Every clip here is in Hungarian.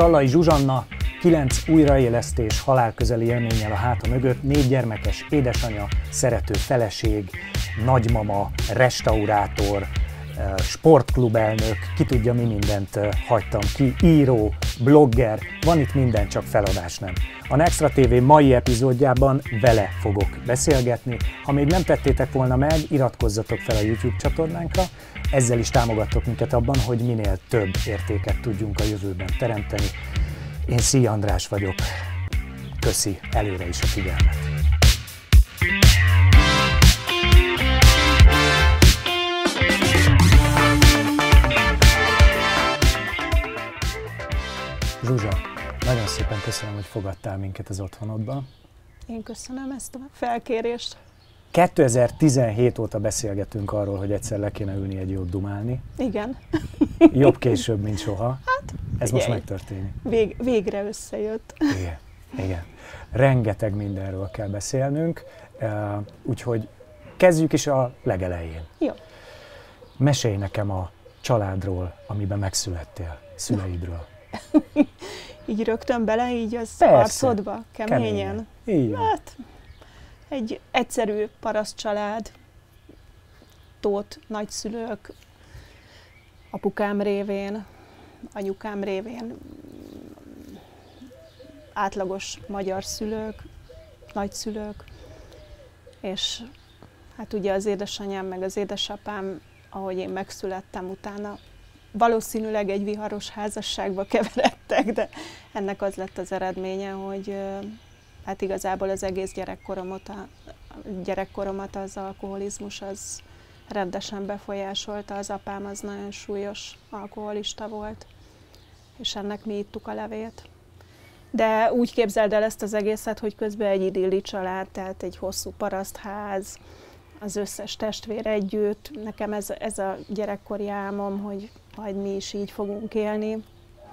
Sallai Zsuzsanna, kilenc újraélesztés halálközeli élménnyel a háta mögött, négy gyermekes édesanya, szerető feleség, nagymama, restaurátor, sportklubelnök, ki tudja mi mindent hagytam ki, író, blogger, van itt minden, csak feladás nem. A Nextra TV mai epizódjában vele fogok beszélgetni. Ha még nem tettétek volna meg, iratkozzatok fel a YouTube csatornánkra, ezzel is támogattok minket abban, hogy minél több értéket tudjunk a jövőben teremteni. Én Szia András vagyok. Köszi előre is a figyelmet. Zsuzsa, nagyon szépen köszönöm, hogy fogadtál minket az otthonodba. Én köszönöm ezt a felkérést. 2017 óta beszélgetünk arról, hogy egyszer le kéne ülni egy jót dumálni. Igen. Jobb később, mint soha. Hát, Ez most megtörténik. Vég, végre összejött. Igen, igen. Rengeteg mindenről kell beszélnünk, úgyhogy kezdjük is a legelején. Jó. Mesélj nekem a családról, amiben megszülettél, szüleidről. így rögtön bele, így az Persze. arcodba, keményen. Keményen. Így. Hát, egy egyszerű paraszt család, tót nagyszülők, apukám révén, anyukám révén, átlagos magyar szülők, nagyszülők, és hát ugye az édesanyám meg az édesapám, ahogy én megszülettem utána, valószínűleg egy viharos házasságba keveredtek, de ennek az lett az eredménye, hogy hát igazából az egész gyerekkoromat, a, gyerekkoromat az alkoholizmus az rendesen befolyásolta. Az apám az nagyon súlyos alkoholista volt, és ennek mi ittuk a levét. De úgy képzeld el ezt az egészet, hogy közben egy idilli család, tehát egy hosszú parasztház, az összes testvér együtt. Nekem ez, ez a gyerekkori álmom, hogy majd mi is így fogunk élni.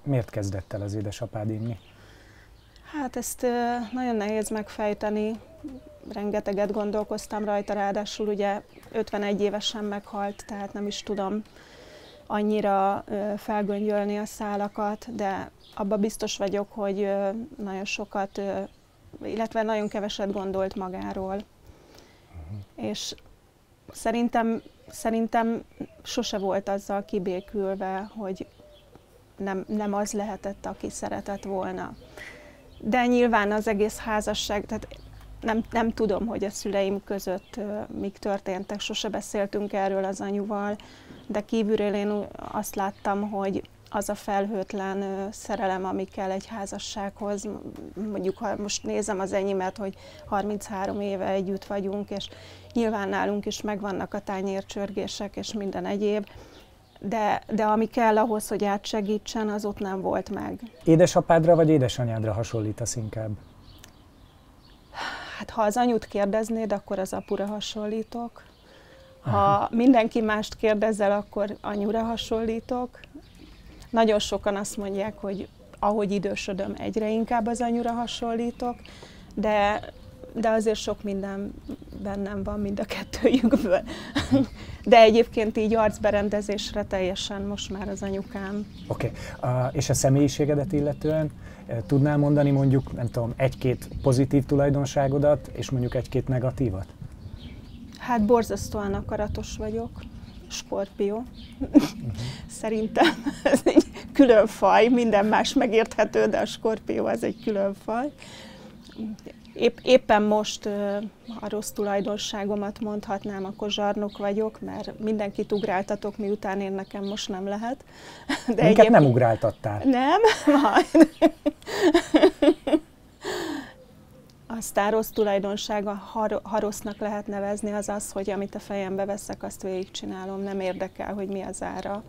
Miért kezdett el az édesapád inni? Hát ezt nagyon nehéz megfejteni. Rengeteget gondolkoztam rajta, ráadásul ugye 51 évesen meghalt, tehát nem is tudom annyira felgöngyölni a szálakat, de abba biztos vagyok, hogy nagyon sokat, illetve nagyon keveset gondolt magáról. És szerintem, szerintem sose volt azzal kibékülve, hogy nem, nem az lehetett, aki szeretett volna. De nyilván az egész házasság, tehát nem, nem tudom, hogy a szüleim között mik történtek, sose beszéltünk erről az anyuval, de kívülről én azt láttam, hogy az a felhőtlen szerelem, ami kell egy házassághoz, mondjuk ha most nézem az enyémet, hogy 33 éve együtt vagyunk, és nyilván nálunk is megvannak a tányércsörgések és minden egyéb, de, de ami kell ahhoz, hogy átsegítsen, az ott nem volt meg. Édesapádra vagy édesanyádra hasonlítasz inkább? Hát ha az anyut kérdeznéd, akkor az apura hasonlítok. Ha mindenki mást kérdezzel, akkor anyura hasonlítok. Nagyon sokan azt mondják, hogy ahogy idősödöm, egyre inkább az anyura hasonlítok, de, de azért sok minden bennem van mind a kettőjükből. De egyébként így arcberendezésre teljesen most már az anyukám. Oké. Okay. Uh, és a személyiségedet illetően uh, tudnál mondani mondjuk, nem tudom, egy-két pozitív tulajdonságodat, és mondjuk egy-két negatívat? Hát borzasztóan akaratos vagyok, skorpió. Szerintem ez egy külön faj, minden más megérthető, de a skorpió az egy külön faj. Épp, éppen most a rossz tulajdonságomat mondhatnám, akkor zsarnok vagyok, mert mindenkit ugráltatok, miután én nekem most nem lehet. De Minket nem ugráltattál. Nem? Majd. Aztán rossz tulajdonsága, ha, ha rossznak lehet nevezni, az az, hogy amit a fejembe veszek, azt végigcsinálom, nem érdekel, hogy mi az ára,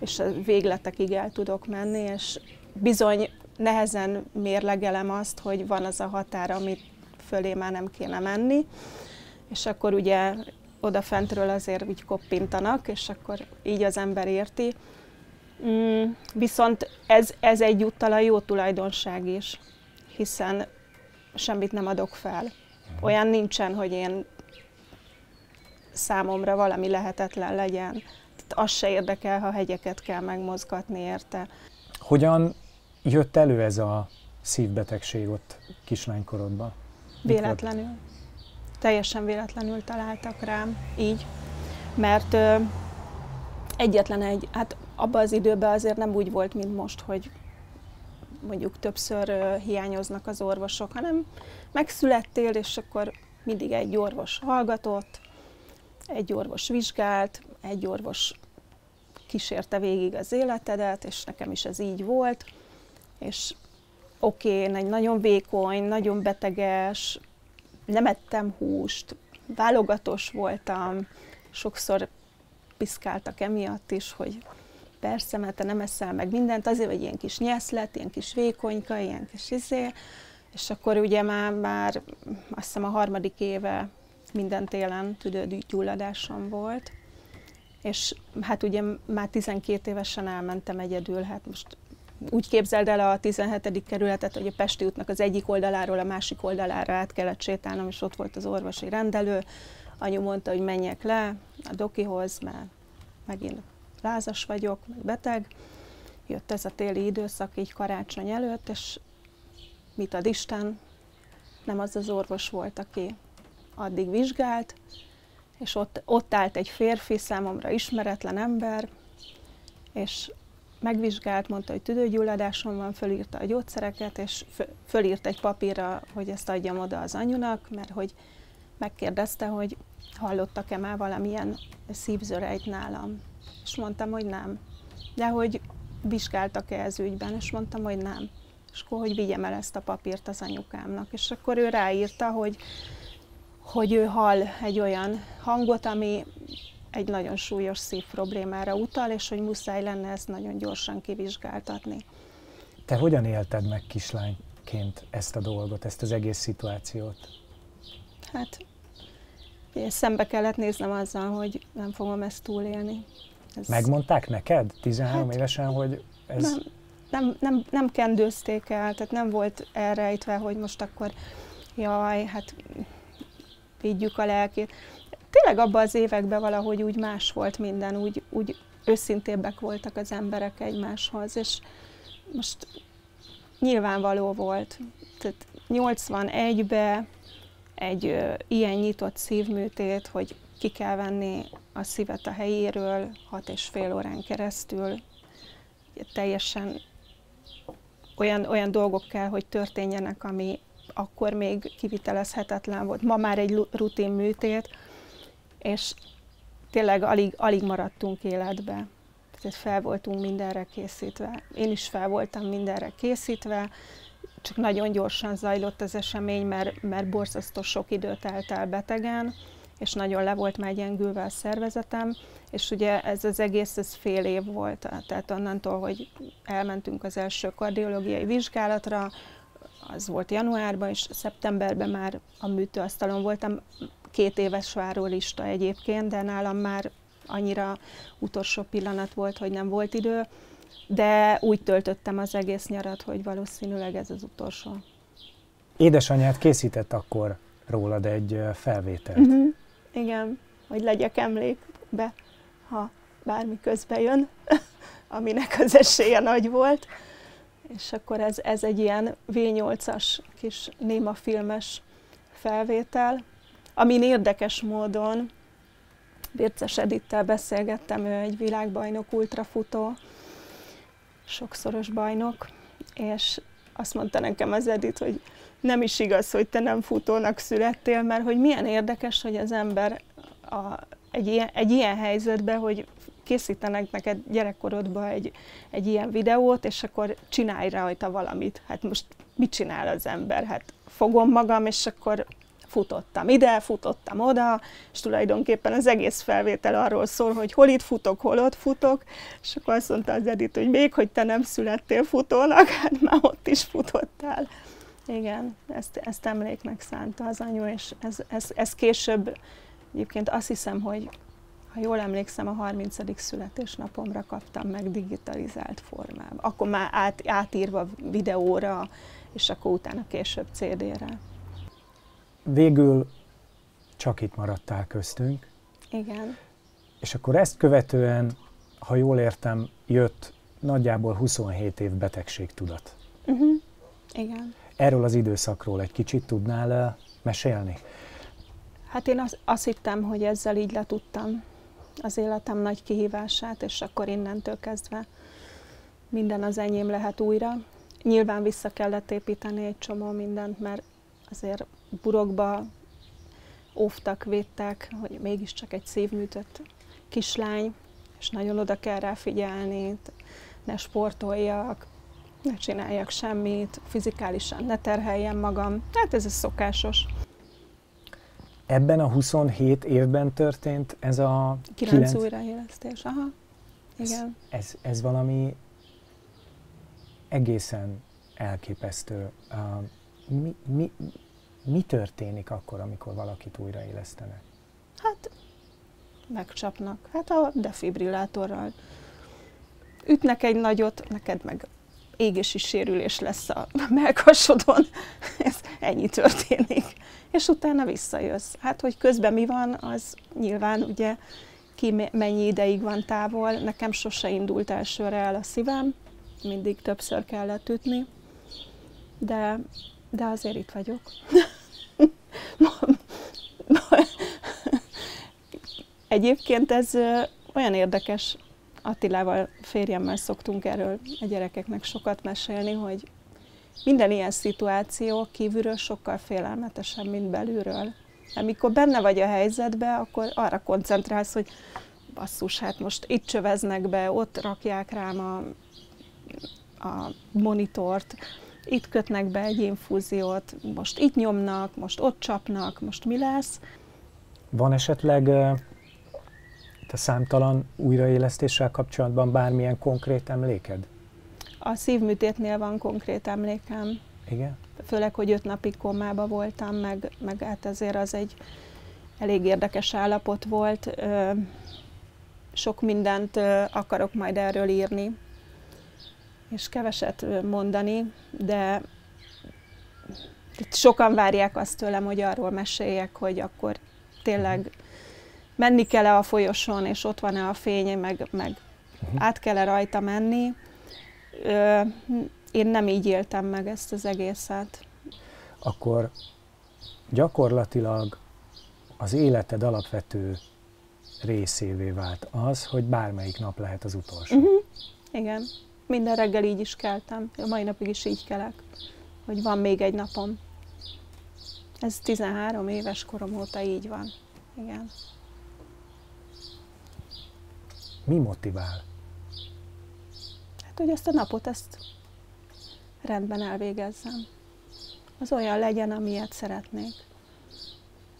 és a végletekig el tudok menni, és bizony nehezen mérlegelem azt, hogy van az a határ, amit fölé már nem kéne menni, és akkor ugye odafentről azért úgy koppintanak, és akkor így az ember érti. Mm, viszont ez, ez egyúttal a jó tulajdonság is, hiszen semmit nem adok fel. Olyan nincsen, hogy én számomra valami lehetetlen legyen. Tehát az se érdekel, ha hegyeket kell megmozgatni érte. Hogyan jött elő ez a szívbetegség ott kislánykorodban? Véletlenül. Teljesen véletlenül találtak rám, így. Mert ö, egyetlen egy, hát abban az időben azért nem úgy volt, mint most, hogy mondjuk többször ö, hiányoznak az orvosok, hanem megszülettél, és akkor mindig egy orvos hallgatott, egy orvos vizsgált, egy orvos kísérte végig az életedet, és nekem is ez így volt, és oké, okay, nagyon vékony, nagyon beteges, nem ettem húst, válogatós voltam, sokszor piszkáltak emiatt is, hogy persze, mert te nem eszel meg mindent, azért vagy ilyen kis nyeszlet, ilyen kis vékonyka, ilyen kis izé, és akkor ugye már, már azt hiszem a harmadik éve minden télen tüdőgyulladásom volt, és hát ugye már 12 évesen elmentem egyedül, hát most úgy képzeld el a 17. kerületet, hogy a Pesti útnak az egyik oldaláról a másik oldalára át kellett sétálnom, és ott volt az orvosi rendelő. Anyu mondta, hogy menjek le a dokihoz, mert megint lázas vagyok, meg beteg. Jött ez a téli időszak így karácsony előtt, és mit ad Isten, nem az az orvos volt, aki addig vizsgált, és ott, ott állt egy férfi, számomra ismeretlen ember, és megvizsgált, mondta, hogy tüdőgyulladásom van, fölírta a gyógyszereket, és fölírt egy papírra, hogy ezt adjam oda az anyunak, mert hogy megkérdezte, hogy hallottak-e már valamilyen szívzörejt nálam. És mondtam, hogy nem. De hogy vizsgáltak-e ez ügyben, és mondtam, hogy nem. És akkor, hogy vigyem el ezt a papírt az anyukámnak. És akkor ő ráírta, hogy, hogy ő hall egy olyan hangot, ami egy nagyon súlyos szív problémára utal, és hogy muszáj lenne ezt nagyon gyorsan kivizsgáltatni. Te hogyan élted meg kislányként ezt a dolgot, ezt az egész szituációt? Hát szembe kellett néznem azzal, hogy nem fogom ezt túlélni. Ez... Megmondták neked 13 hát, évesen, hogy ez... Nem, nem, nem, nem kendőzték el, tehát nem volt elrejtve, hogy most akkor jaj, hát vigyük a lelkét tényleg abban az években valahogy úgy más volt minden, úgy, úgy őszintébbek voltak az emberek egymáshoz, és most nyilvánvaló volt. Tehát 81-ben egy ö, ilyen nyitott szívműtét, hogy ki kell venni a szívet a helyéről hat és fél órán keresztül, teljesen olyan, olyan dolgok kell, hogy történjenek, ami akkor még kivitelezhetetlen volt. Ma már egy rutin műtét, és tényleg alig, alig maradtunk életbe. Tehát fel voltunk mindenre készítve. Én is fel voltam mindenre készítve, csak nagyon gyorsan zajlott az esemény, mert, mert borzasztó sok időt telt el betegen, és nagyon le volt már gyengülve a szervezetem, és ugye ez az egész, ez fél év volt, tehát onnantól, hogy elmentünk az első kardiológiai vizsgálatra, az volt januárban, és szeptemberben már a műtőasztalon voltam, két éves várólista egyébként, de nálam már annyira utolsó pillanat volt, hogy nem volt idő, de úgy töltöttem az egész nyarat, hogy valószínűleg ez az utolsó. Édesanyád készített akkor rólad egy felvételt. Uh-huh. Igen, hogy legyek emlékbe, ha bármi közbe jön, aminek az esélye nagy volt. És akkor ez, ez egy ilyen V8-as kis néma filmes felvétel, Amin érdekes módon Birces Edittel beszélgettem, ő egy világbajnok ultrafutó, sokszoros bajnok, és azt mondta nekem az Edit, hogy nem is igaz, hogy te nem futónak születtél, mert hogy milyen érdekes, hogy az ember a, egy, ilyen, egy ilyen helyzetben, hogy készítenek neked gyerekkorodban egy, egy ilyen videót, és akkor csinálj rajta valamit. Hát most mit csinál az ember? Hát fogom magam, és akkor futottam ide, futottam oda, és tulajdonképpen az egész felvétel arról szól, hogy hol itt futok, hol ott futok, és akkor azt mondta az Edith, hogy még, hogy te nem születtél futónak, hát már ott is futottál. Igen, ezt, ezt emléknek szánta az anyu, és ez, ez, ez később, egyébként azt hiszem, hogy ha jól emlékszem, a 30. születésnapomra kaptam meg digitalizált formában. Akkor már át, átírva videóra, és akkor utána később CD-re végül csak itt maradtál köztünk. Igen. És akkor ezt követően, ha jól értem, jött nagyjából 27 év betegségtudat. Uh-huh. Igen. Erről az időszakról egy kicsit tudnál mesélni? Hát én azt, azt hittem, hogy ezzel így letudtam az életem nagy kihívását, és akkor innentől kezdve minden az enyém lehet újra. Nyilván vissza kellett építeni egy csomó mindent, mert azért burokba óvtak, védtek, hogy mégiscsak egy szívműtött kislány, és nagyon oda kell rá figyelni, ne sportoljak, ne csináljak semmit, fizikálisan ne terheljem magam. Hát ez a szokásos. Ebben a 27 évben történt ez a 9, 9... újraélesztés, aha. Igen. Ez, ez, ez valami egészen elképesztő. Uh, mi, mi, mi történik akkor, amikor valakit újraélesztenek? Hát megcsapnak. Hát a defibrillátorral ütnek egy nagyot, neked meg égési sérülés lesz a melkasodon. Ez ennyi történik. És utána visszajössz. Hát, hogy közben mi van, az nyilván ugye ki mennyi ideig van távol. Nekem sose indult elsőre el a szívem, mindig többször kellett ütni, de, de azért itt vagyok. Egyébként ez olyan érdekes, Attilával, férjemmel szoktunk erről a gyerekeknek sokat mesélni, hogy minden ilyen szituáció kívülről sokkal félelmetesebb, mint belülről. Amikor benne vagy a helyzetbe, akkor arra koncentrálsz, hogy basszus, hát most itt csöveznek be, ott rakják rám a, a monitort, itt kötnek be egy infúziót, most itt nyomnak, most ott csapnak, most mi lesz. Van esetleg a számtalan újraélesztéssel kapcsolatban bármilyen konkrét emléked? A szívműtétnél van konkrét emlékem. Igen? Főleg, hogy öt napig komába voltam, meg, meg hát ezért az egy elég érdekes állapot volt. Sok mindent akarok majd erről írni, és keveset mondani, de sokan várják azt tőlem, hogy arról meséljek, hogy akkor tényleg menni kell-e a folyosón, és ott van-e a fény, meg, meg uh-huh. át kell-e rajta menni. Ö, én nem így éltem meg ezt az egészet. Akkor gyakorlatilag az életed alapvető részévé vált az, hogy bármelyik nap lehet az utolsó. Uh-huh. Igen. Minden reggel így is keltem. A mai napig is így kelek, hogy van még egy napom. Ez 13 éves korom óta így van. Igen. Mi motivál? Hát, hogy ezt a napot, ezt rendben elvégezzem. Az olyan legyen, amilyet szeretnék.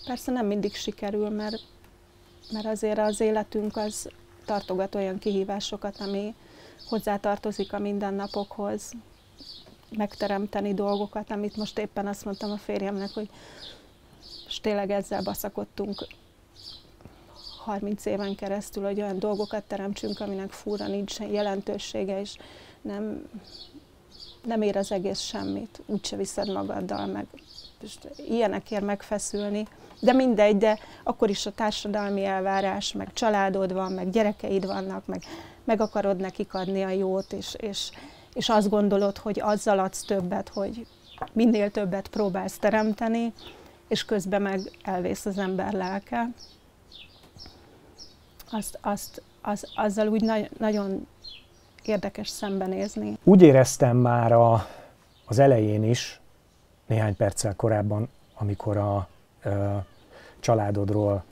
Persze nem mindig sikerül, mert, mert azért az életünk az tartogat olyan kihívásokat, ami hozzátartozik a mindennapokhoz, megteremteni dolgokat, amit most éppen azt mondtam a férjemnek, hogy most tényleg ezzel baszakodtunk 30 éven keresztül, hogy olyan dolgokat teremtsünk, aminek fúra nincs jelentősége, és nem, nem ér az egész semmit, úgyse viszed magaddal, meg és ilyenekért megfeszülni. De mindegy, de akkor is a társadalmi elvárás, meg családod van, meg gyerekeid vannak, meg, meg akarod nekik adni a jót, és, és, és azt gondolod, hogy azzal adsz többet, hogy minél többet próbálsz teremteni, és közben meg elvész az ember lelke azt, azt, az, azzal úgy na- nagyon érdekes szembenézni. Úgy éreztem már a, az elején is, néhány perccel korábban, amikor a ö, családodról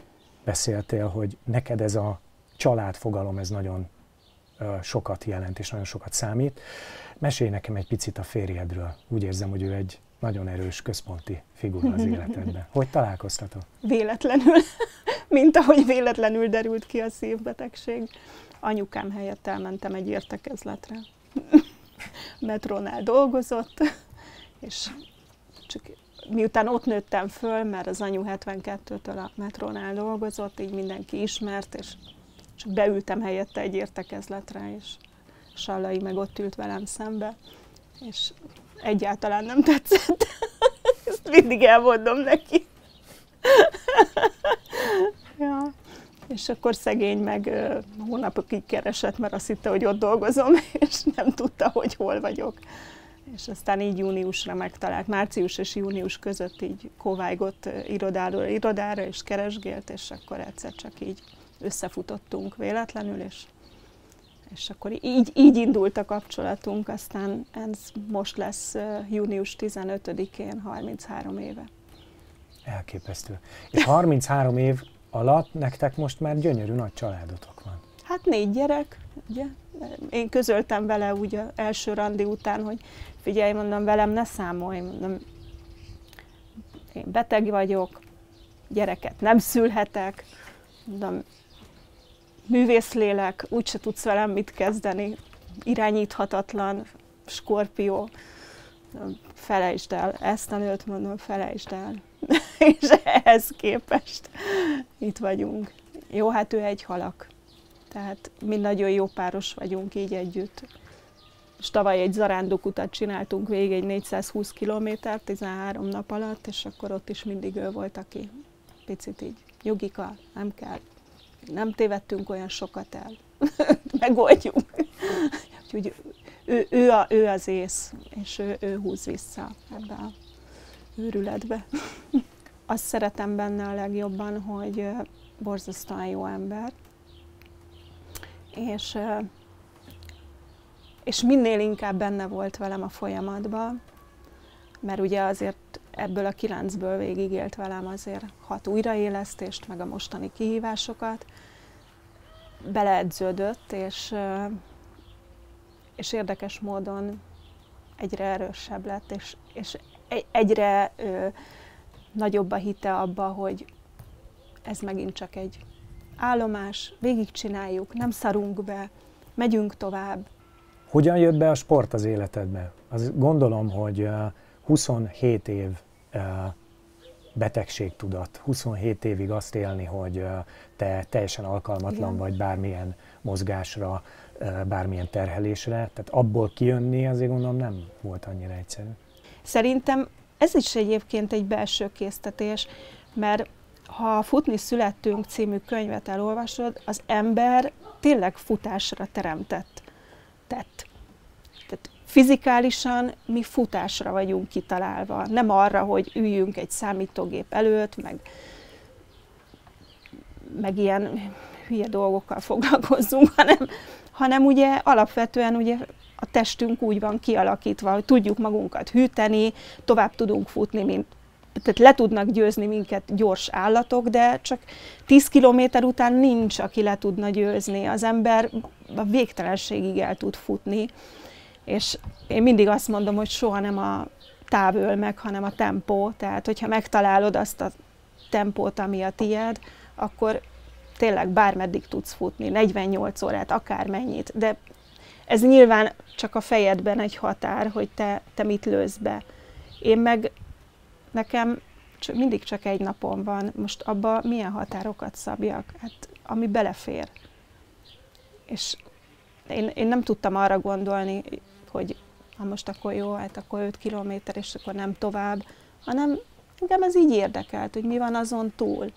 beszéltél, hogy neked ez a családfogalom, ez nagyon sokat jelent és nagyon sokat számít. Mesélj nekem egy picit a férjedről. Úgy érzem, hogy ő egy nagyon erős központi figura az életedben. Hogy találkoztatok? Véletlenül, mint ahogy véletlenül derült ki a szívbetegség. Anyukám helyett elmentem egy értekezletre. Metrónál dolgozott, és csak miután ott nőttem föl, mert az anyu 72-től a metrónál dolgozott, így mindenki ismert, és csak beültem helyette egy értekezletre, és Sallai meg ott ült velem szembe, és egyáltalán nem tetszett. Ezt mindig elmondom neki. ja. És akkor szegény meg hónapokig keresett, mert azt hitte, hogy ott dolgozom, és nem tudta, hogy hol vagyok. és aztán így júniusra megtalált, március és június között így kovágott irodáról irodára, és keresgélt, és akkor egyszer csak így összefutottunk véletlenül, és, és akkor így, így indult a kapcsolatunk, aztán ez most lesz június 15-én 33 éve. Elképesztő. És 33 év alatt nektek most már gyönyörű nagy családotok van. Hát négy gyerek, ugye? Én közöltem vele úgy az első randi után, hogy figyelj, mondom, velem ne számolj, mondom, én beteg vagyok, gyereket nem szülhetek, mondom, művészlélek, úgyse tudsz velem mit kezdeni, irányíthatatlan, skorpió, felejtsd el, ezt a nőt mondom, felejtsd el. És ehhez képest itt vagyunk. Jó, hát ő egy halak. Tehát mi nagyon jó páros vagyunk így együtt. És tavaly egy zarándokutat csináltunk végig, egy 420 kilométer 13 nap alatt, és akkor ott is mindig ő volt, aki picit így nyugika, nem kell, nem tévedtünk olyan sokat el, megoldjuk. Úgyhogy ő, ő, a, ő az ész, és ő, ő húz vissza ebbe a őrületbe. Azt szeretem benne a legjobban, hogy borzasztóan jó ember, és, és minél inkább benne volt velem a folyamatban, mert ugye azért ebből a kilencből végig élt velem azért hat újraélesztést, meg a mostani kihívásokat, beleedződött, és, és érdekes módon egyre erősebb lett, és, és egyre ö, nagyobb a hite abba, hogy ez megint csak egy állomás, végigcsináljuk, nem szarunk be, megyünk tovább. Hogyan jött be a sport az életedbe? Az gondolom, hogy 27 év betegségtudat, 27 évig azt élni, hogy te teljesen alkalmatlan Igen. vagy bármilyen mozgásra, bármilyen terhelésre, tehát abból kijönni azért gondolom nem volt annyira egyszerű. Szerintem ez is egyébként egy belső késztetés, mert ha Futni születtünk című könyvet elolvasod, az ember tényleg futásra teremtett. Tett. Fizikálisan mi futásra vagyunk kitalálva, nem arra, hogy üljünk egy számítógép előtt, meg, meg ilyen hülye dolgokkal foglalkozzunk, hanem, hanem ugye alapvetően ugye a testünk úgy van kialakítva, hogy tudjuk magunkat hűteni, tovább tudunk futni, mint tehát le tudnak győzni minket gyors állatok, de csak 10 kilométer után nincs, aki le tudna győzni. Az ember a végtelenségig el tud futni, és én mindig azt mondom, hogy soha nem a táv öl meg, hanem a tempó. Tehát, hogyha megtalálod azt a tempót, ami a tied, akkor tényleg bármeddig tudsz futni, 48 órát, akármennyit, de ez nyilván csak a fejedben egy határ, hogy te, te mit lősz be. Én meg nekem mindig csak egy napom van, most abba milyen határokat szabjak, hát ami belefér. És én, én nem tudtam arra gondolni, hogy ha most akkor jó, hát akkor 5 kilométer, és akkor nem tovább, hanem engem ez így érdekelt, hogy mi van azon túl.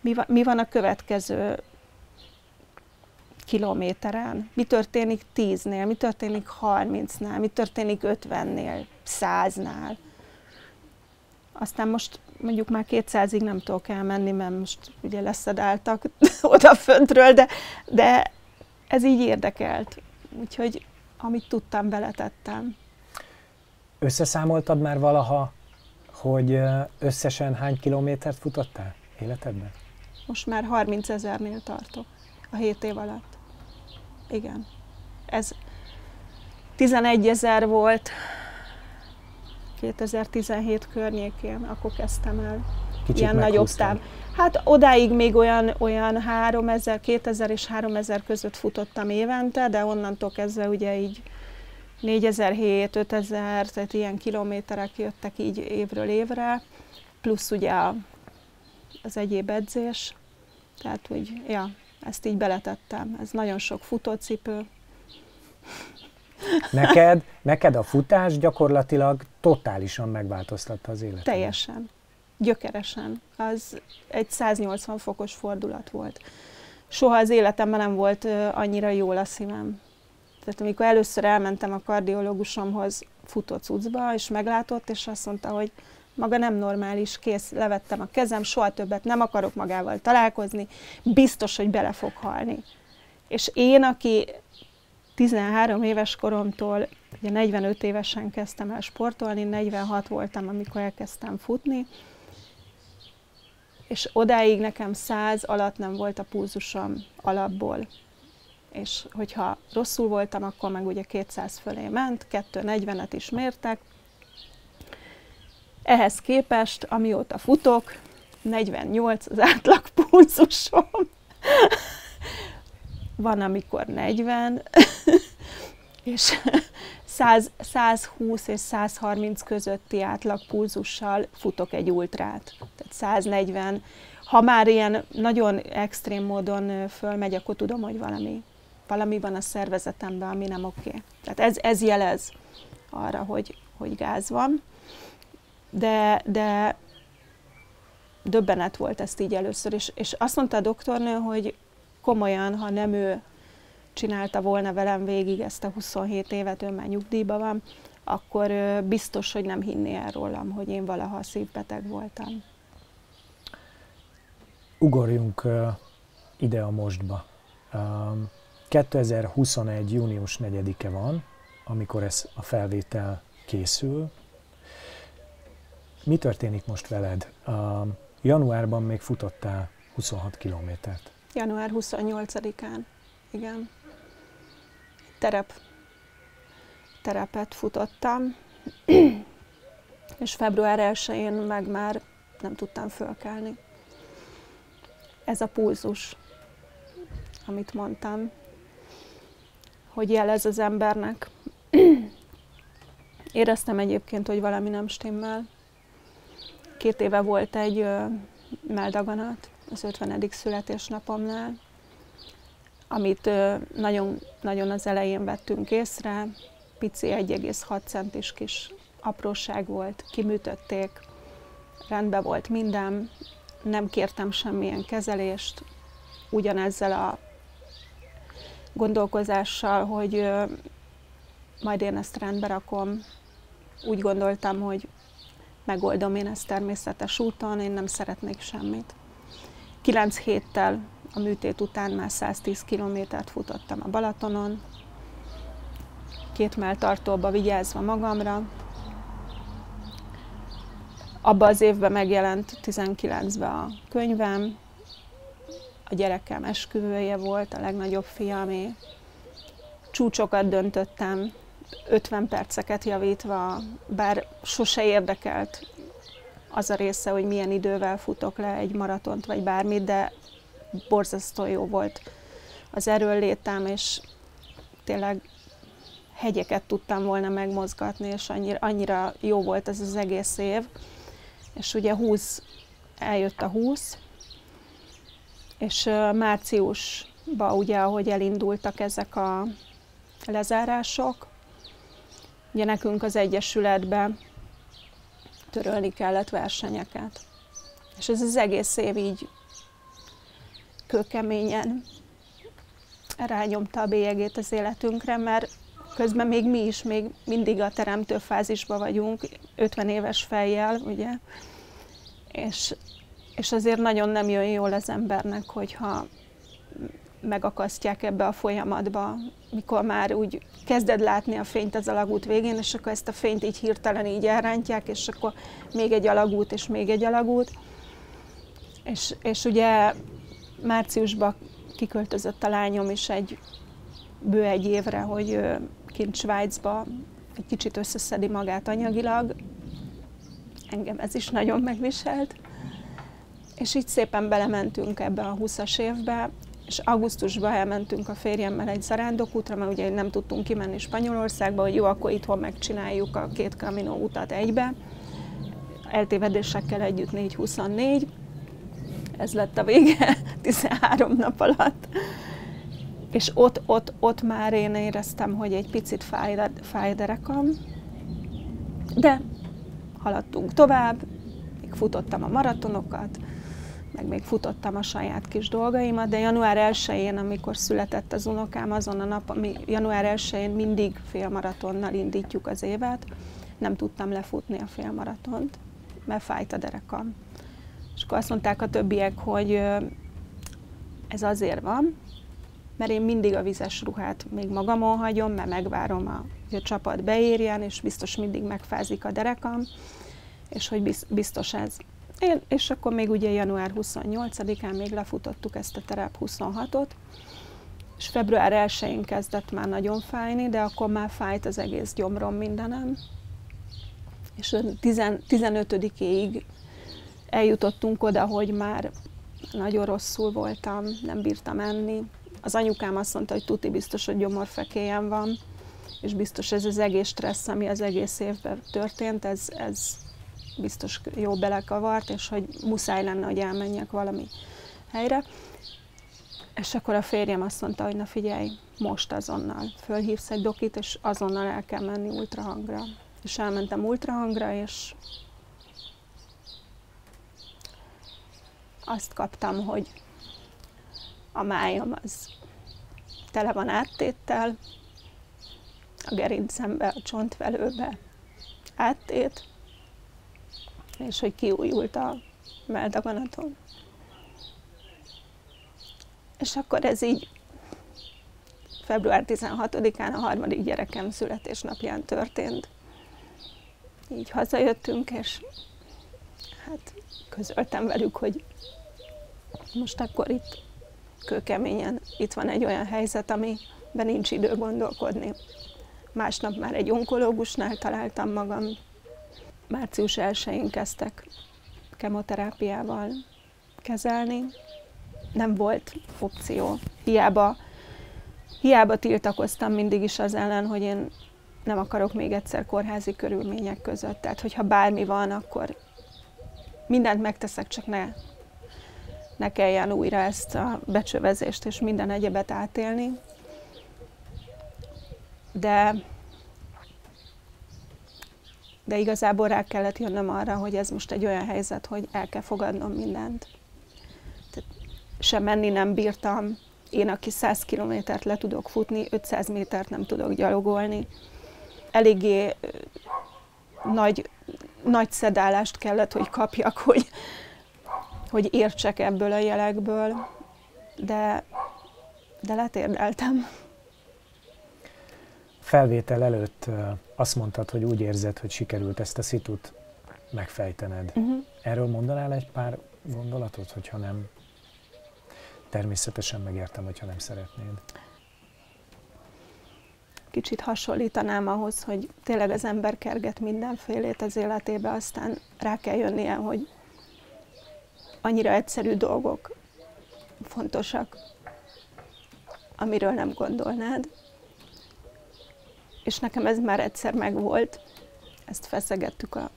Mi van, mi van a következő kilométeren, mi történik 10-nél, mi történik 30-nál, mi történik 50-nél, 100-nál. Aztán most mondjuk már 200-ig nem tudok elmenni, mert most ugye leszedáltak oda föntről, de, de ez így érdekelt. Úgyhogy amit tudtam, beletettem. Összeszámoltad már valaha, hogy összesen hány kilométert futottál életedben? Most már 30 ezernél tartok a 7 év alatt. Igen. Ez 11 ezer volt 2017 környékén, akkor kezdtem el. Kicsit ilyen nagyobb táv. Hát odáig még olyan, olyan 3000, 2000 és 3000 között futottam évente, de onnantól kezdve ugye így 4007, 5000, tehát ilyen kilométerek jöttek így évről évre, plusz ugye a, az egyéb edzés, tehát úgy, ja, ezt így beletettem. Ez nagyon sok futócipő. Neked, neked a futás gyakorlatilag totálisan megváltoztatta az életet. Teljesen. Gyökeresen. Az egy 180 fokos fordulat volt. Soha az életemben nem volt annyira jól a szívem. Tehát amikor először elmentem a kardiológusomhoz futócucba, és meglátott, és azt mondta, hogy maga nem normális, kész, levettem a kezem, soha többet nem akarok magával találkozni, biztos, hogy bele fog halni. És én, aki 13 éves koromtól, ugye 45 évesen kezdtem el sportolni, 46 voltam, amikor elkezdtem futni, és odáig nekem 100 alatt nem volt a pulzusom alapból. És hogyha rosszul voltam, akkor meg ugye 200 fölé ment, 240-et is mértek. Ehhez képest, amióta futok, 48 az átlag pulzusom. Van, amikor 40, és 100, 120 és 130 közötti átlag pulzussal futok egy ultrát. Tehát 140. Ha már ilyen nagyon extrém módon fölmegy, akkor tudom, hogy valami, valami van a szervezetemben, ami nem oké. Okay. Tehát ez, ez jelez arra, hogy, hogy gáz van. De, de döbbenet volt ezt így először, és, és azt mondta a doktornő, hogy komolyan, ha nem ő csinálta volna velem végig ezt a 27 évet, ő már nyugdíjban van, akkor biztos, hogy nem hinné el rólam, hogy én valaha szívbeteg voltam. Ugorjunk ide a mostba. 2021. június 4-e van, amikor ez a felvétel készül. Mi történik most veled? Januárban még futottál 26 kilométert. Január 28-án, igen terep, terepet futottam, és február 1-én meg már nem tudtam fölkelni. Ez a pulzus, amit mondtam, hogy jelez az embernek. Éreztem egyébként, hogy valami nem stimmel. Két éve volt egy meldaganat az 50. születésnapomnál, amit nagyon, nagyon az elején vettünk észre, pici 1,6 centis kis apróság volt, kiműtötték, rendben volt minden, nem kértem semmilyen kezelést, ugyanezzel a gondolkozással, hogy majd én ezt rendbe rakom. Úgy gondoltam, hogy megoldom én ezt természetes úton, én nem szeretnék semmit. Kilenc héttel a műtét után már 110 kilométert futottam a Balatonon, két melltartóba vigyázva magamra. Abba az évben megjelent 19-ben a könyvem, a gyerekem esküvője volt, a legnagyobb fiamé. Csúcsokat döntöttem, 50 perceket javítva, bár sose érdekelt az a része, hogy milyen idővel futok le egy maratont, vagy bármit, de borzasztó jó volt az erőlétem, és tényleg hegyeket tudtam volna megmozgatni, és annyira, annyira jó volt ez az egész év. És ugye 20, eljött a 20, és márciusban ugye, ahogy elindultak ezek a lezárások, ugye nekünk az Egyesületben törölni kellett versenyeket. És ez az egész év így kőkeményen rányomta a bélyegét az életünkre, mert közben még mi is még mindig a teremtő fázisban vagyunk, 50 éves fejjel, ugye, és, és azért nagyon nem jön jól az embernek, hogyha megakasztják ebbe a folyamatba, mikor már úgy kezded látni a fényt az alagút végén, és akkor ezt a fényt így hirtelen így elrántják, és akkor még egy alagút, és még egy alagút. És, és ugye márciusban kiköltözött a lányom is egy bő egy évre, hogy kint Svájcba egy kicsit összeszedi magát anyagilag. Engem ez is nagyon megviselt. És így szépen belementünk ebbe a 20-as évbe, és augusztusban elmentünk a férjemmel egy zarándokútra, mert ugye nem tudtunk kimenni Spanyolországba, hogy jó, akkor itthon megcsináljuk a két Camino utat egybe. Eltévedésekkel együtt 424 ez lett a vége 13 nap alatt. És ott, ott, ott már én éreztem, hogy egy picit fáj, fáj derekam, de haladtunk tovább, még futottam a maratonokat, meg még futottam a saját kis dolgaimat, de január 1-én, amikor született az unokám, azon a nap, ami január 1-én mindig félmaratonnal indítjuk az évet, nem tudtam lefutni a félmaratont, mert fájt a derekam. Akkor azt mondták a többiek, hogy ez azért van, mert én mindig a vizes ruhát még magamon hagyom, mert megvárom, a, hogy a csapat beérjen, és biztos mindig megfázik a derekam, és hogy biztos ez. Én, és akkor még ugye január 28-án még lefutottuk ezt a terep 26-ot, és február 1-én kezdett már nagyon fájni, de akkor már fájt az egész gyomrom mindenem. És 15-ig eljutottunk oda, hogy már nagyon rosszul voltam, nem bírtam enni. Az anyukám azt mondta, hogy tuti biztos, hogy gyomorfekélyem van, és biztos ez az egész stressz, ami az egész évben történt, ez, ez biztos jó belekavart, és hogy muszáj lenne, hogy elmenjek valami helyre. És akkor a férjem azt mondta, hogy na figyelj, most azonnal fölhívsz egy dokit, és azonnal el kell menni ultrahangra. És elmentem ultrahangra, és azt kaptam, hogy a májam az tele van áttéttel, a gerincembe, a csontvelőbe áttét, és hogy kiújult a meldaganatom. És akkor ez így február 16-án a harmadik gyerekem születésnapján történt. Így hazajöttünk, és hát közöltem velük, hogy most akkor itt kőkeményen itt van egy olyan helyzet, amiben nincs idő gondolkodni. Másnap már egy onkológusnál találtam magam. Március 1-én kezdtek kemoterápiával kezelni. Nem volt opció. Hiába, hiába tiltakoztam mindig is az ellen, hogy én nem akarok még egyszer kórházi körülmények között. Tehát, hogyha bármi van, akkor mindent megteszek, csak ne ne kelljen újra ezt a becsövezést és minden egyebet átélni. De, de igazából rá kellett jönnöm arra, hogy ez most egy olyan helyzet, hogy el kell fogadnom mindent. Tehát sem menni nem bírtam. Én, aki 100 kilométert le tudok futni, 500 métert nem tudok gyalogolni. Eléggé nagy, nagy szedálást kellett, hogy kapjak, hogy, hogy értsek ebből a jelekből, de, de letérdeltem. Felvétel előtt azt mondtad, hogy úgy érzed, hogy sikerült ezt a szitut megfejtened. Uh-huh. Erről mondanál egy pár gondolatot, hogyha nem? Természetesen megértem, hogyha nem szeretnéd. Kicsit hasonlítanám ahhoz, hogy tényleg az ember kerget mindenfélét az életébe, aztán rá kell jönnie, hogy annyira egyszerű dolgok fontosak, amiről nem gondolnád. És nekem ez már egyszer megvolt. Ezt feszegettük a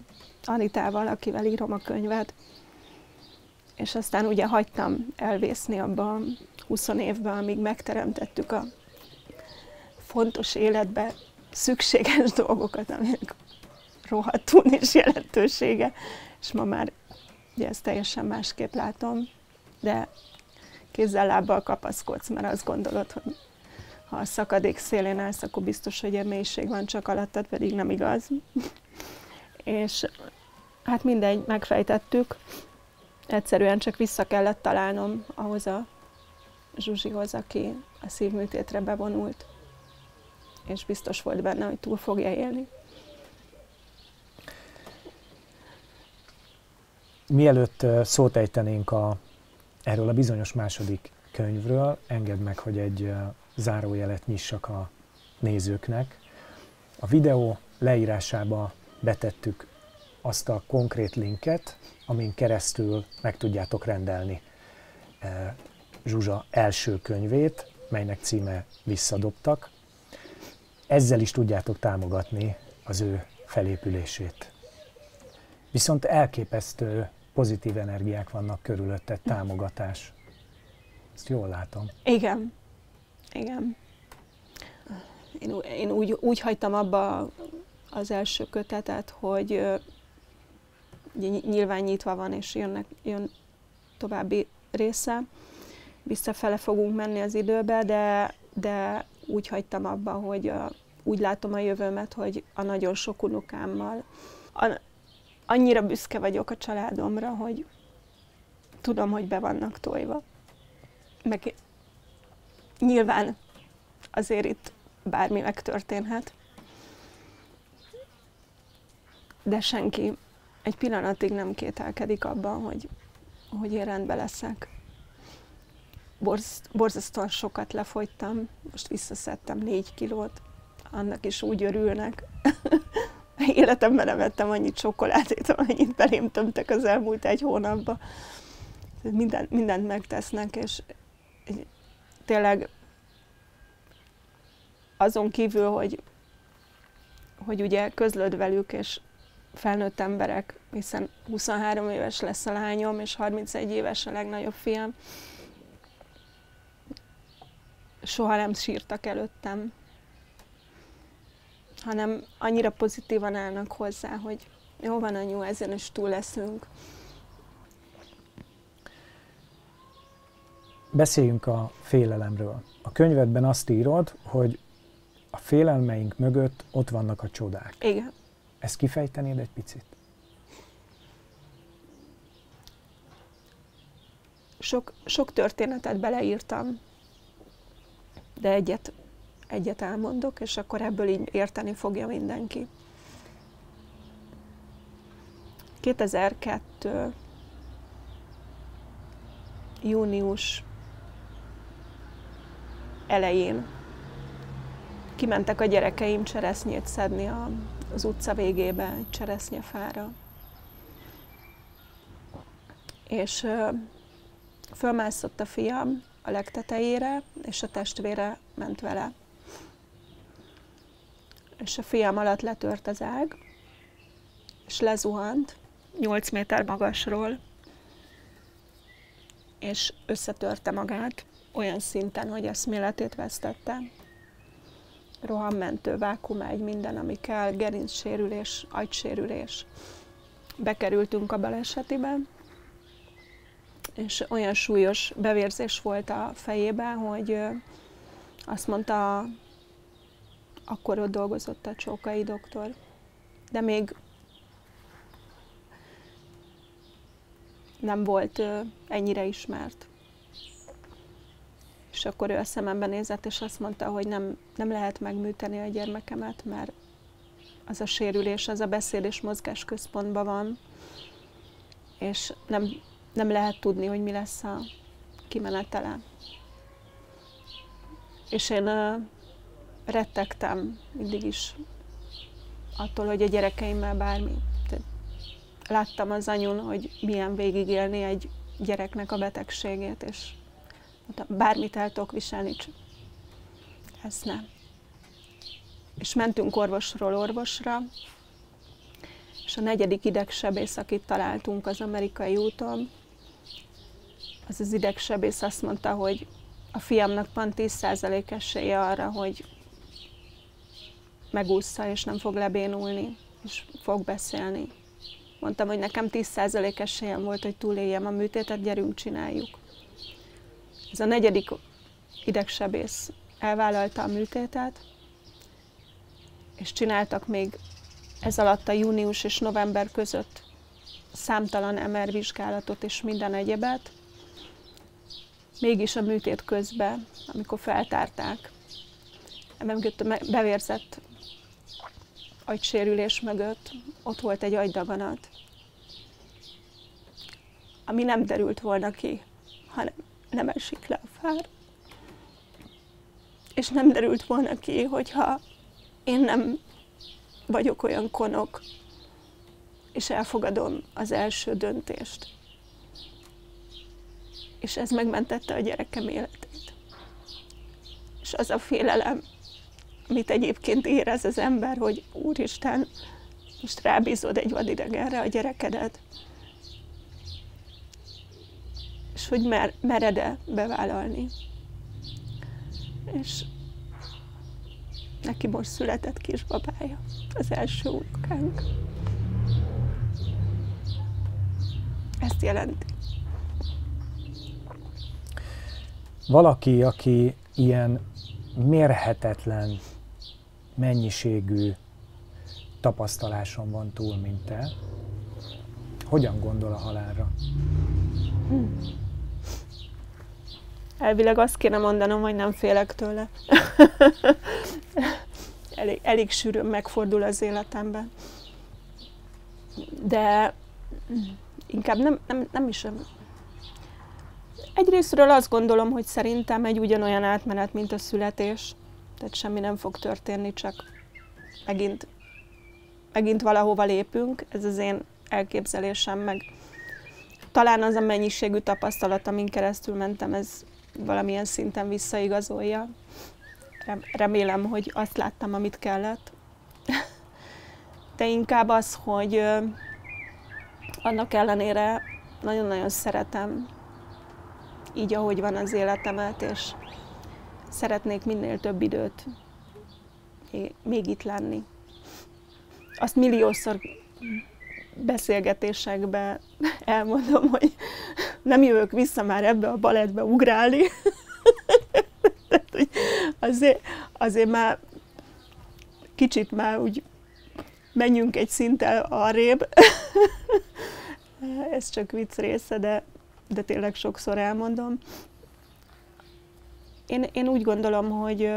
Anitával, akivel írom a könyvet. És aztán ugye hagytam elvészni abba a 20 évben, amíg megteremtettük a fontos életbe szükséges dolgokat, amik rohadtul és jelentősége. És ma már Ugye ezt teljesen másképp látom, de kézzel-lábbal kapaszkodsz, mert azt gondolod, hogy ha a szakadék szélén állsz, akkor biztos, hogy a mélység van csak alattad, pedig nem igaz. és hát mindegy, megfejtettük. Egyszerűen csak vissza kellett találnom ahhoz a Zsuzsihoz, aki a szívműtétre bevonult, és biztos volt benne, hogy túl fogja élni. Mielőtt szót ejtenénk a, erről a bizonyos második könyvről, engedd meg, hogy egy zárójelet nyissak a nézőknek. A videó leírásába betettük azt a konkrét linket, amin keresztül meg tudjátok rendelni Zsuzsa első könyvét, melynek címe Visszadobtak. Ezzel is tudjátok támogatni az ő felépülését. Viszont elképesztő pozitív energiák vannak körülötted, támogatás. Ezt jól látom. Igen. Igen. Én, én úgy, úgy hagytam abba az első kötetet, hogy nyilván nyitva van, és jönnek, jön, további része. Visszafele fogunk menni az időbe, de, de úgy hagytam abba, hogy a, úgy látom a jövőmet, hogy a nagyon sok unokámmal. A, annyira büszke vagyok a családomra, hogy tudom, hogy be vannak tojva. Meg nyilván azért itt bármi megtörténhet. De senki egy pillanatig nem kételkedik abban, hogy, hogy én rendben leszek. Borz, borzasztóan sokat lefogytam, most visszaszedtem négy kilót, annak is úgy örülnek. Életemben nem ettem annyit csokoládét, amennyit belém tömtek az elmúlt egy hónapban. Minden, mindent megtesznek, és tényleg azon kívül, hogy, hogy ugye közlöd velük, és felnőtt emberek, hiszen 23 éves lesz a lányom, és 31 éves a legnagyobb fiam, soha nem sírtak előttem, hanem annyira pozitívan állnak hozzá, hogy jó van anyu, ezen is túl leszünk. Beszéljünk a félelemről. A könyvedben azt írod, hogy a félelmeink mögött ott vannak a csodák. Igen. Ezt kifejtenéd egy picit? Sok, sok történetet beleírtam, de egyet, egyet elmondok, és akkor ebből így érteni fogja mindenki. 2002. június elején kimentek a gyerekeim cseresznyét szedni a, az utca végébe, egy cseresznyefára. És ö, fölmászott a fiam a legtetejére, és a testvére ment vele. És a fiam alatt letört az ág, és lezuhant 8 méter magasról, és összetörte magát olyan szinten, hogy eszméletét vesztette rohammentő, vákumágy, minden, ami kell, gerincsérülés, agysérülés. Bekerültünk a balesetibe, és olyan súlyos bevérzés volt a fejében, hogy azt mondta, akkor ott dolgozott a csókai doktor. De még nem volt ennyire ismert és akkor ő a szemembe nézett, és azt mondta, hogy nem, nem lehet megműteni a gyermekemet, mert az a sérülés, az a beszéd és mozgás központban van, és nem, nem lehet tudni, hogy mi lesz a kimenetele. És én rettegtem mindig is attól, hogy a gyerekeimmel bármi. Láttam az anyun, hogy milyen végigélni egy gyereknek a betegségét, és bármit el tudok viselni, csak ezt nem. És mentünk orvosról orvosra, és a negyedik idegsebész, akit találtunk az amerikai úton, az az idegsebész azt mondta, hogy a fiamnak van 10% esélye arra, hogy megúszza, és nem fog lebénulni, és fog beszélni. Mondtam, hogy nekem 10% esélyem volt, hogy túléljem a műtétet, gyerünk, csináljuk. Ez a negyedik idegsebész elvállalta a műtétet, és csináltak még ez alatt a június és november között számtalan MR vizsgálatot és minden egyebet. Mégis a műtét közben, amikor feltárták, mögött a bevérzett agysérülés mögött ott volt egy agydaganat, ami nem derült volna ki, hanem nem esik le a fár. És nem derült volna ki, hogyha én nem vagyok olyan konok, és elfogadom az első döntést. És ez megmentette a gyerekem életét. És az a félelem, amit egyébként érez az ember, hogy Úristen, most rábízod egy vadidegenre a gyerekedet, és hogy mer, mered-e bevállalni. És neki most született kisbabája, az első unokánk. Ezt jelenti. valaki, aki ilyen mérhetetlen mennyiségű tapasztaláson van túl, mint te, hogyan gondol a halálra? Hmm. Elvileg azt kéne mondanom, hogy nem félek tőle. elég, elég sűrűn megfordul az életemben. De inkább nem, nem, nem is. Egyrésztről azt gondolom, hogy szerintem egy ugyanolyan átmenet, mint a születés. Tehát semmi nem fog történni, csak megint, megint valahova lépünk. Ez az én elképzelésem, meg talán az a mennyiségű tapasztalat, amin keresztül mentem, ez valamilyen szinten visszaigazolja. Remélem, hogy azt láttam, amit kellett. De inkább az, hogy annak ellenére nagyon-nagyon szeretem így, ahogy van az életemet, és szeretnék minél több időt még itt lenni. Azt milliószor beszélgetésekben elmondom, hogy nem jövök vissza már ebbe a balettbe ugrálni. azért, azért már kicsit már úgy menjünk egy szinttel arrébb. Ez csak vicc része, de, de tényleg sokszor elmondom. Én, én úgy gondolom, hogy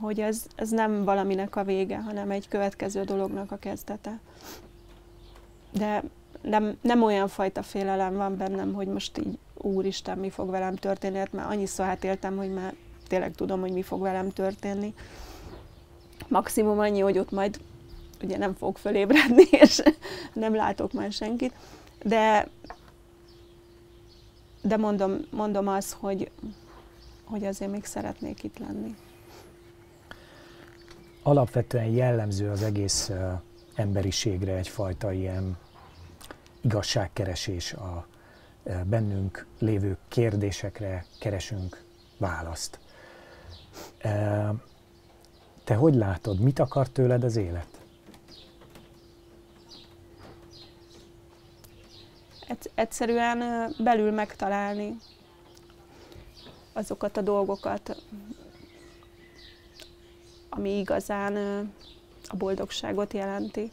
hogy ez, ez nem valaminek a vége, hanem egy következő dolognak a kezdete. De nem, nem olyan fajta félelem van bennem, hogy most így úristen, mi fog velem történni, hát már annyiszor átéltem, hogy már tényleg tudom, hogy mi fog velem történni. Maximum annyi, hogy ott majd ugye nem fog fölébredni, és nem látok már senkit, de de mondom, mondom azt, hogy, hogy azért még szeretnék itt lenni alapvetően jellemző az egész emberiségre egyfajta ilyen igazságkeresés a bennünk lévő kérdésekre keresünk választ. Te hogy látod, mit akar tőled az élet? Egyszerűen belül megtalálni azokat a dolgokat, ami igazán a boldogságot jelenti.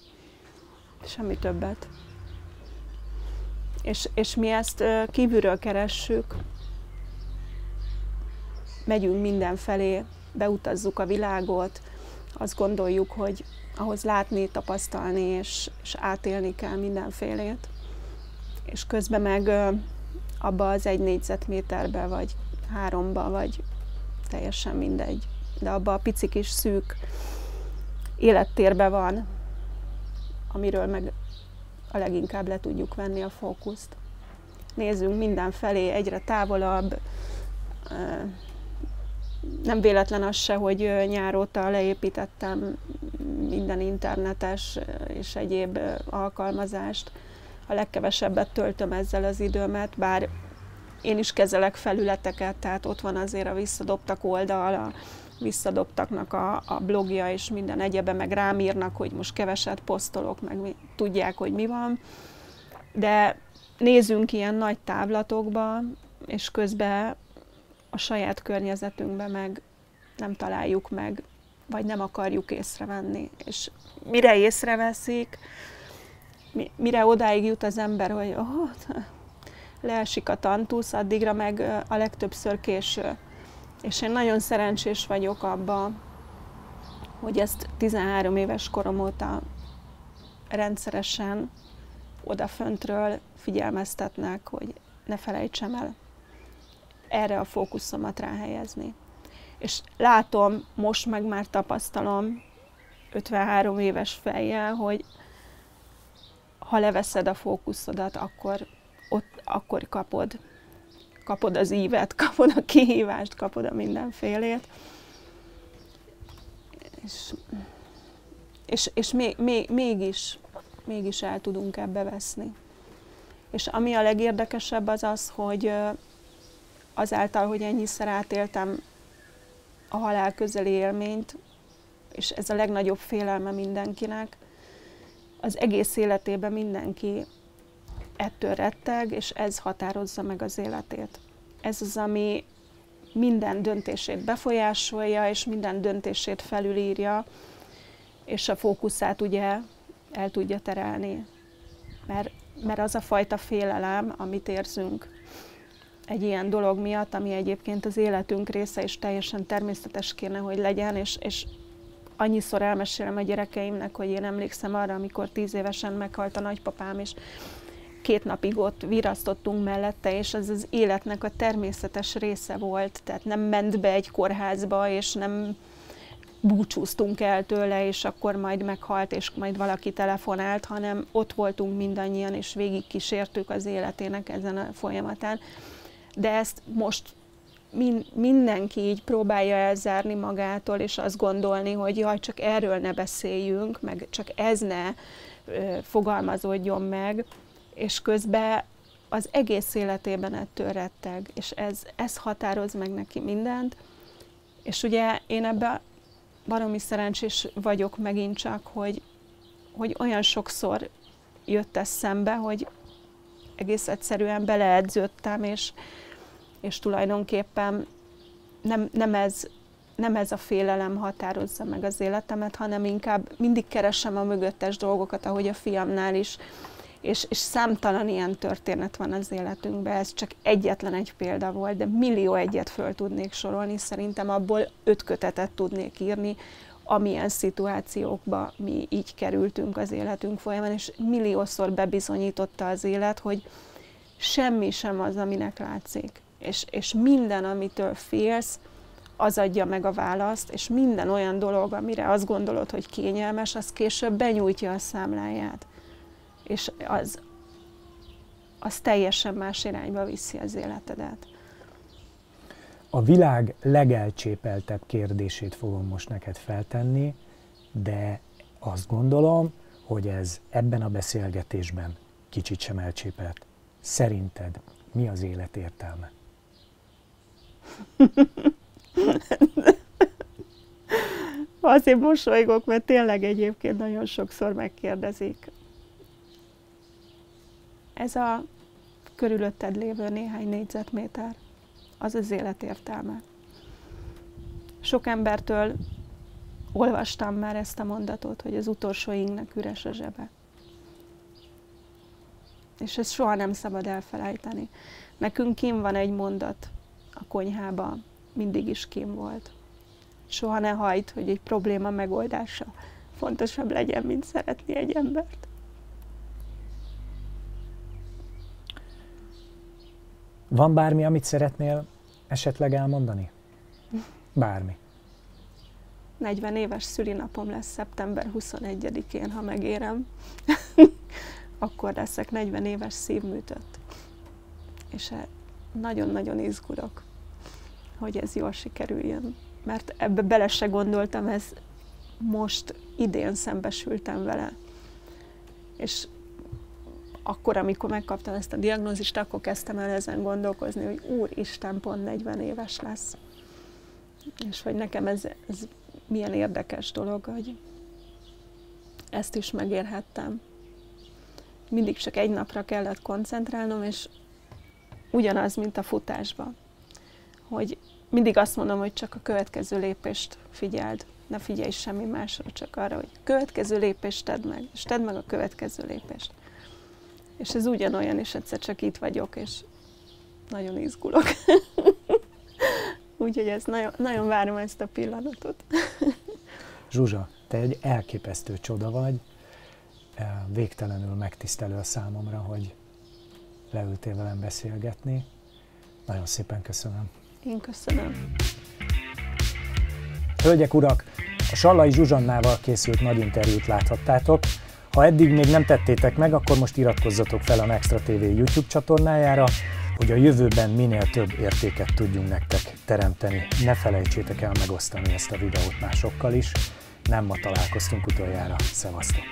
Semmi többet. És, és mi ezt kívülről keressük, megyünk mindenfelé, beutazzuk a világot, azt gondoljuk, hogy ahhoz látni, tapasztalni és, és átélni kell mindenfélét. És közben meg abba az egy négyzetméterbe, vagy háromba, vagy teljesen mindegy, de abban a pici kis szűk élettérbe van, amiről meg a leginkább le tudjuk venni a fókuszt. Nézzünk mindenfelé, egyre távolabb. Nem véletlen az se, hogy nyáróta leépítettem minden internetes és egyéb alkalmazást. A legkevesebbet töltöm ezzel az időmet, bár én is kezelek felületeket, tehát ott van azért a visszadobtak oldal, a visszadobtaknak a, a blogja és minden egyebe, meg rám írnak, hogy most keveset posztolok, meg mi, tudják, hogy mi van. De nézzünk ilyen nagy távlatokba, és közben a saját környezetünkben meg nem találjuk meg, vagy nem akarjuk észrevenni. És mire észreveszik, mire odáig jut az ember, hogy oh, leesik a tantusz, addigra meg a legtöbbször késő. És én nagyon szerencsés vagyok abban, hogy ezt 13 éves korom óta rendszeresen odaföntről figyelmeztetnek, hogy ne felejtsem el erre a fókuszomat ráhelyezni. És látom, most meg már tapasztalom 53 éves fejjel, hogy ha leveszed a fókuszodat, akkor ott akkor kapod kapod az ívet, kapod a kihívást, kapod a mindenfélét. És, és, és még, még, mégis, mégis el tudunk ebbe veszni. És ami a legérdekesebb az az, hogy azáltal, hogy ennyiszer átéltem a halál közeli élményt, és ez a legnagyobb félelme mindenkinek, az egész életében mindenki ettől retteg, és ez határozza meg az életét. ez az, ami minden döntését befolyásolja, és minden döntését felülírja, és a fókuszát ugye el tudja terelni. Mert, mert az a fajta félelem, amit érzünk egy ilyen dolog miatt, ami egyébként az életünk része, és teljesen természetes kéne, hogy legyen, és, és annyiszor elmesélem a gyerekeimnek, hogy én emlékszem arra, amikor tíz évesen meghalt a nagypapám, és két napig ott virasztottunk mellette, és ez az életnek a természetes része volt, tehát nem ment be egy kórházba, és nem búcsúztunk el tőle, és akkor majd meghalt, és majd valaki telefonált, hanem ott voltunk mindannyian, és végig kísértük az életének ezen a folyamatán. De ezt most min, mindenki így próbálja elzárni magától, és azt gondolni, hogy jaj, csak erről ne beszéljünk, meg csak ez ne ö, fogalmazódjon meg, és közben az egész életében ettől retteg, és ez, ez határoz meg neki mindent. És ugye én ebben baromi szerencsés vagyok megint csak, hogy, hogy olyan sokszor jött ez szembe, hogy egész egyszerűen beleedződtem, és, és tulajdonképpen nem, nem, ez, nem ez a félelem határozza meg az életemet, hanem inkább mindig keresem a mögöttes dolgokat, ahogy a fiamnál is, és, és számtalan ilyen történet van az életünkben, ez csak egyetlen egy példa volt, de millió egyet föl tudnék sorolni, szerintem abból öt kötetet tudnék írni, amilyen szituációkba mi így kerültünk az életünk folyamán, és milliószor bebizonyította az élet, hogy semmi sem az, aminek látszik. És, és minden, amitől félsz, az adja meg a választ, és minden olyan dolog, amire azt gondolod, hogy kényelmes, az később benyújtja a számláját és az, az teljesen más irányba viszi az életedet. A világ legelcsépeltebb kérdését fogom most neked feltenni, de azt gondolom, hogy ez ebben a beszélgetésben kicsit sem elcsépelt. Szerinted mi az élet értelme? Azért mosolygok, mert tényleg egyébként nagyon sokszor megkérdezik ez a körülötted lévő néhány négyzetméter, az az élet értelme. Sok embertől olvastam már ezt a mondatot, hogy az utolsó ingnek üres a zsebe. És ezt soha nem szabad elfelejteni. Nekünk kim van egy mondat a konyhában, mindig is kim volt. Soha ne hajt, hogy egy probléma megoldása fontosabb legyen, mint szeretni egy embert. Van bármi, amit szeretnél esetleg elmondani? Bármi. 40 éves szülinapom lesz szeptember 21-én, ha megérem. Akkor leszek 40 éves szívműtött. És nagyon-nagyon izgulok, hogy ez jól sikerüljön. Mert ebbe bele se gondoltam, ez most idén szembesültem vele. És akkor, amikor megkaptam ezt a diagnózist, akkor kezdtem el ezen gondolkozni, hogy úristen, pont 40 éves lesz. És hogy nekem ez, ez milyen érdekes dolog, hogy ezt is megérhettem. Mindig csak egy napra kellett koncentrálnom, és ugyanaz, mint a futásban. Hogy mindig azt mondom, hogy csak a következő lépést figyeld, ne figyelj semmi másra, csak arra, hogy következő lépést tedd meg, és tedd meg a következő lépést. És ez ugyanolyan, és egyszer csak itt vagyok, és nagyon izgulok. Úgyhogy ez nagyon, nagyon várom ezt a pillanatot. Zsuzsa, te egy elképesztő csoda vagy, végtelenül megtisztelő a számomra, hogy leültél velem beszélgetni. Nagyon szépen köszönöm. Én köszönöm. Hölgyek, urak, a Sallai Zsuzsannával készült nagy interjút láthattátok. Ha eddig még nem tettétek meg, akkor most iratkozzatok fel a Nextra TV YouTube csatornájára, hogy a jövőben minél több értéket tudjunk nektek teremteni. Ne felejtsétek el megosztani ezt a videót másokkal is. Nem ma találkoztunk utoljára. Szevasztok!